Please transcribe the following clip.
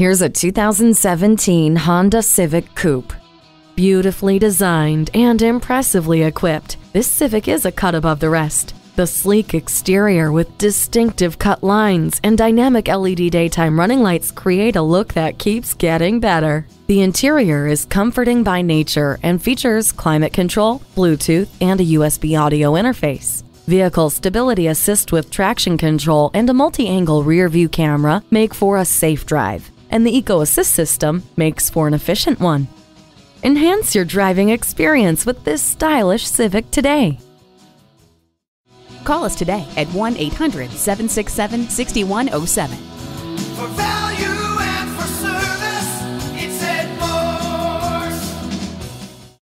Here's a 2017 Honda Civic Coupe. Beautifully designed and impressively equipped, this Civic is a cut above the rest. The sleek exterior with distinctive cut lines and dynamic LED daytime running lights create a look that keeps getting better. The interior is comforting by nature and features climate control, Bluetooth, and a USB audio interface. Vehicle stability assist with traction control and a multi-angle rear view camera make for a safe drive and the Eco Assist system makes for an efficient one. Enhance your driving experience with this stylish Civic today. Call us today at 1 800 767 6107.